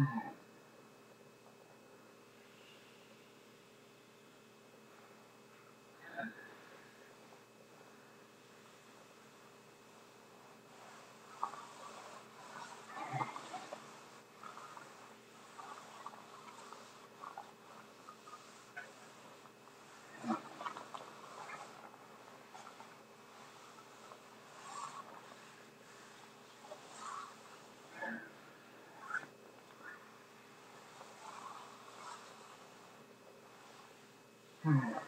Mm-hmm. Hmm.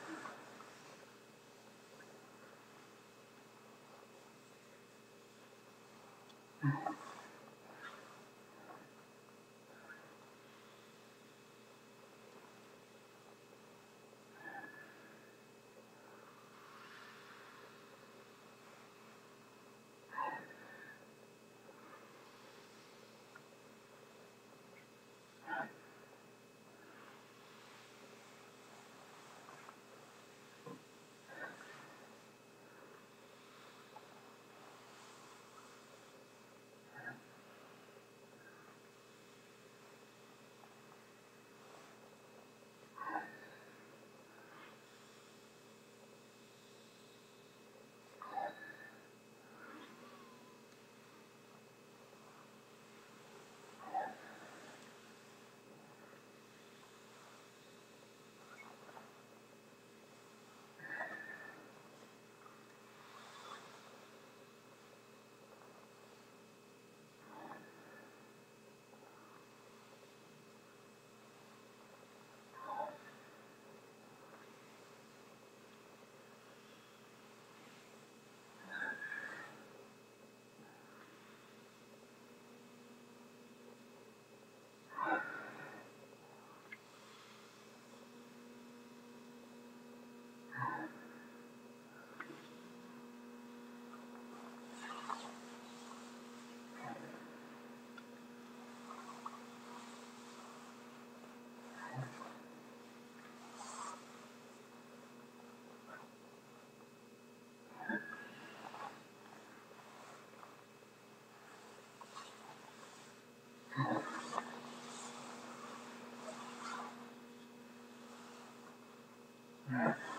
Yeah.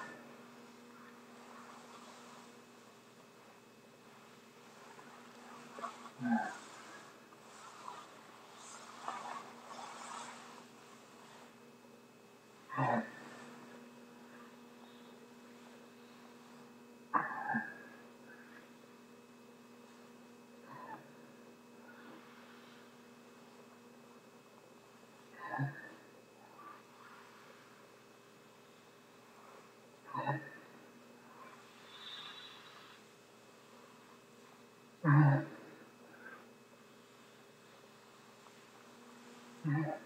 Mm-hmm.